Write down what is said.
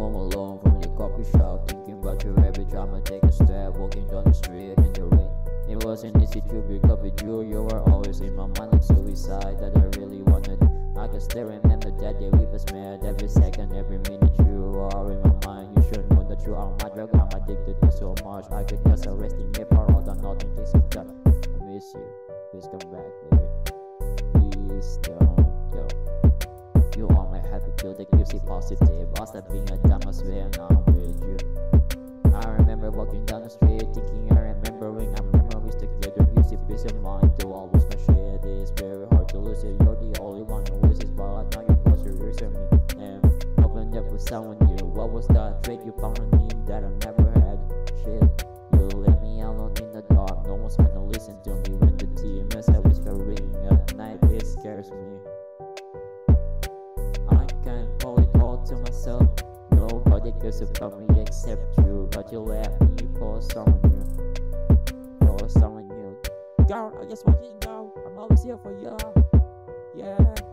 alone from the coffee shop, thinking about you every time I take a step, walking down the street in the rain. It wasn't easy to break up with you, you were always in my mind like suicide that I really wanted. I can still remember that day we was met, every second, every minute you are in my mind. You should know that you are my drug, I'm addicted to so much. I could just arrest me for all the nothing things you've done. I miss you, please come back, baby. Keeps you positive. I stop being a dumb when I'm with you. I remember walking down the street, thinking I remembering our memories together. Gives you peace of mind to always my shit. It's very hard to lose it. You're the only one who loses, but now you're closer, you're to me. And opened up with someone new. What was that trait you found on him that I never had? Shit, you let me alone in the dark. No one's gonna listen to me when the TMS is whispering at night. It scares me. Cause if only accept you, but you left me for someone new. for someone new. Girl, I just want you to know, I'm always here for you. Yeah.